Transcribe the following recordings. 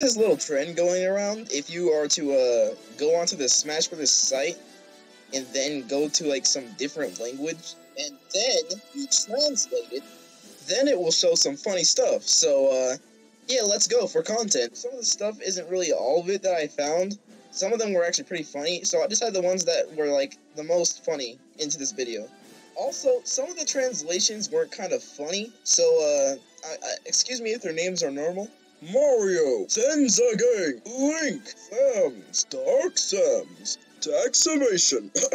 this little trend going around. If you are to uh, go onto the Smash Brothers site and then go to like some different language and then you translate it, then it will show some funny stuff. So uh, yeah, let's go for content. Some of the stuff isn't really all of it that I found. Some of them were actually pretty funny, so I decided the ones that were like the most funny into this video. Also, some of the translations weren't kind of funny, so uh, I, I, excuse me if their names are normal. Mario, Tenza Gang, Link, Samus, Dark Samus, Taximation,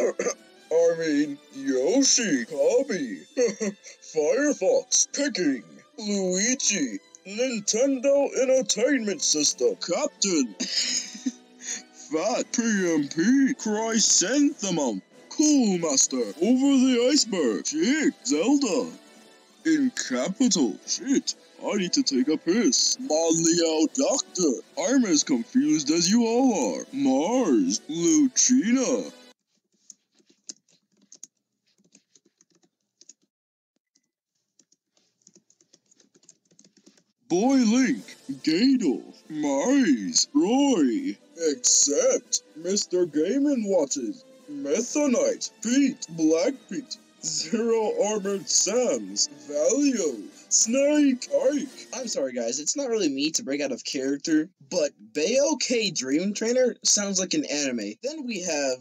I mean, Yoshi, Hobby, Firefox, Picking, Luigi, Nintendo Entertainment System, Captain, Fat PMP, Chrysanthemum, Cool Master, Over the Iceberg, Chick, Zelda, in capital, shit, I need to take a piss. Malio Doctor, I'm as confused as you all are. Mars, Lucina. Boy Link, Gadol, Mize, Roy, except Mr. Game & Watches, Methonite, Pete, Black Pete, Zero Armored Sam's, Valio, Snake, Ike. I'm sorry guys, it's not really me to break out of character, but Bayo K Dream Trainer sounds like an anime. Then we have,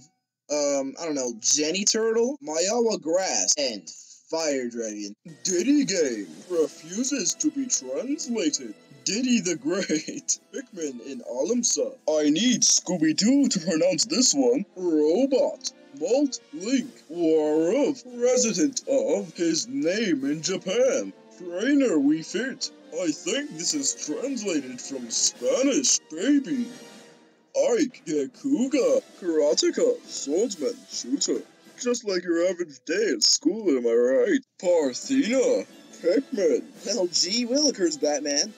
um, I don't know, Jenny Turtle, Mayawa Grass, and Fire Dragon. Diddy Game refuses to be translated. Diddy the Great. Pikmin in Alamsa. I need Scooby-Doo to pronounce this one. Robot. Malt Link. Waruf. Resident of his name in Japan. Trainer we fit. I think this is translated from Spanish, baby. Ike, Yakuga, Karateka, Swordsman, Shooter. Just like your average day at school, am I right? Parthena, Pikmin. Well, gee willikers, Batman.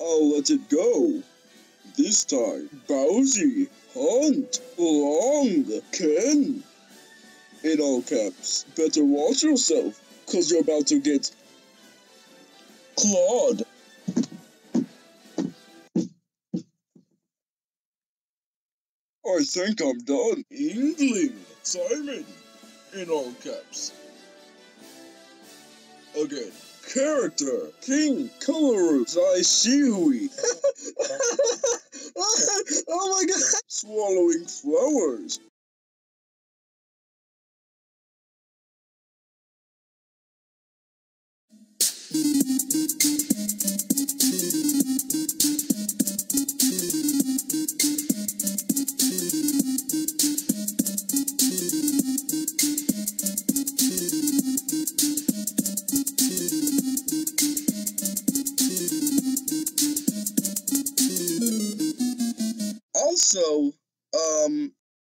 I'll let it go. This time, Bowsy, Hunt, Long, Ken. In all caps, better watch yourself, cause you're about to get clawed. I think I'm done. Engling, Simon, in all caps. Again, character, King Kalaru, Zaishihui. oh my god! Swallowing flowers. Also, um,